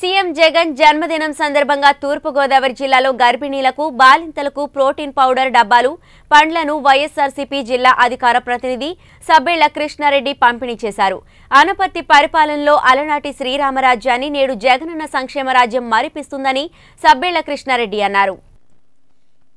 CM Jagan జన్మదినం సందర్భంగా తూర్పుగోదావరి జిల్లాలో గర్భిణీలకు బాలింతలకు ప్రోటీన్ పౌడర్ డబ్బాలు పండ్లను వైఎస్ఆర్సీపీ జిల్లా అధికార ప్రతినిధి సబ్బేళ్ళ కృష్ణారెడ్డి పంపిణీ చేశారు. అనపర్తి పరిపాలనలో అలనాటి శ్రీరామరాజ్యాన్ని నేడు జగనన్న సంక్షేమ రాజ్యం మరిపిస్తుందని సబ్బేళ్ళ కృష్ణారెడ్డి అన్నారు.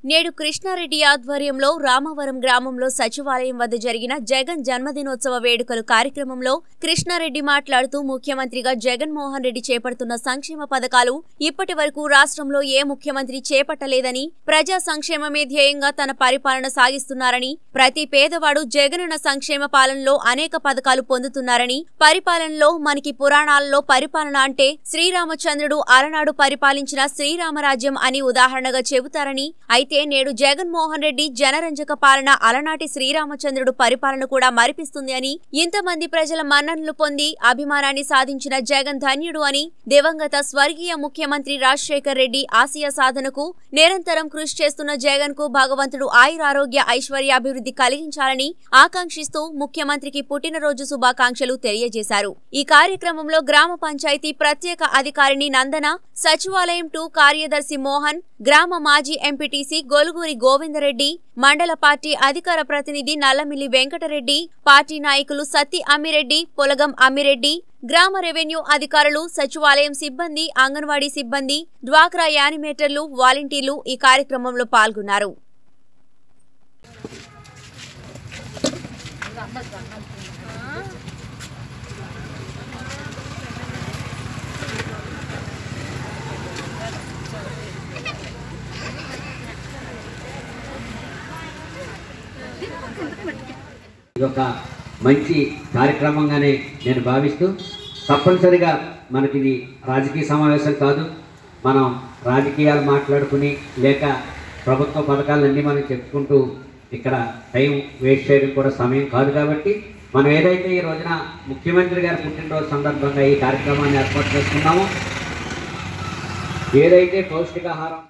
నేడు కృష్ణారెడ్డి ఆధ్వర్యంలో రామవరం గ్రామంలో సచివాలయం వద్ద జరిగిన జగన్ జన్మదినోత్సవ వేడుకలు కార్యక్రమంలో కృష్ణారెడ్డి మాట్లాడుతూ ముఖ్యమంత్రిగా జగన్మోహన్ రెడ్డి చేపడుతున్న సంక్షేమ పథకాలు ఇప్పటి వరకు రాష్ట్రంలో ఏ ముఖ్యమంత్రి చేపట్టలేదని ప్రజా సంక్షేమమే ధ్యేయంగా తన పరిపాలన సాగిస్తున్నారని ప్రతి పేదవాడు జగనన్న సంక్షేమ పాలనలో అనేక పథకాలు పొందుతున్నారని పరిపాలనలో మనకి పురాణాలలో పరిపాలన అంటే శ్రీరామచంద్రుడు అలనాడు పరిపాలించిన శ్రీరామరాజ్యం అని ఉదాహరణగా చెబుతారని అయితే నేడు జగన్మోహన్ రెడ్డి జనరంజక పాలన అలనాటి శ్రీరామచంద్రుడు పరిపాలన కూడా మరిపిస్తుంది అని ఇంతమంది ప్రజల మన్ననలు పొంది అభిమానాన్ని సాధించిన జగన్ ధన్యుడు అని దివంగత స్వర్గీయ ముఖ్యమంత్రి రాజశేఖర్ రెడ్డి ఆసియా సాధనకు నిరంతరం కృషి చేస్తున్న జగన్కు భగవంతుడు ఆయురారోగ్య ఐశ్వర్యాభివృద్ధి కలిగించాలని ఆకాంక్షిస్తూ ముఖ్యమంత్రికి పుట్టినరోజు శుభాకాంక్షలు తెలియజేశారు. ఈ కార్యక్రమంలో గ్రామ పంచాయతీ ప్రత్యేక అధికారిని నందన సచివాలయం టూ కార్యదర్శి మోహన్ గ్రామ మాజీ ఎంపీటీసీ గోలుగూరి గోవిందరెడ్డి మండల పార్టీ అధికార ప్రతినిధి నల్లమిల్లి వెంకటరెడ్డి పార్టీ నాయకులు సత్తి అమ్మిరెడ్డి పొలగం అమ్మిరెడ్డి గ్రామ రెవెన్యూ అధికారులు సచివాలయం సిబ్బంది అంగన్వాడీ సిబ్బంది డ్వాక్రా యానిమేటర్లు వాలంటీర్లు ఈ కార్యక్రమంలో పాల్గొన్నారు. ఇది ఒక మంచి కార్యక్రమంగానే నేను భావిస్తూ తప్పనిసరిగా మనకి ఇది రాజకీయ సమావేశం కాదు. మనం రాజకీయాలు మాట్లాడుకుని లేక ప్రభుత్వ పథకాలన్నీ మనం చెప్పుకుంటూ ఇక్కడ టైం వేస్ట్ చేయడం కూడా సమయం కాదు కాబట్టి మనం ఏదైతే ఈ రోజున ముఖ్యమంత్రి గారి పుట్టినరోజు సందర్భంగా ఈ కార్యక్రమాన్ని ఏర్పాటు చేసుకున్నామో ఏదైతే పౌష్టికాహారం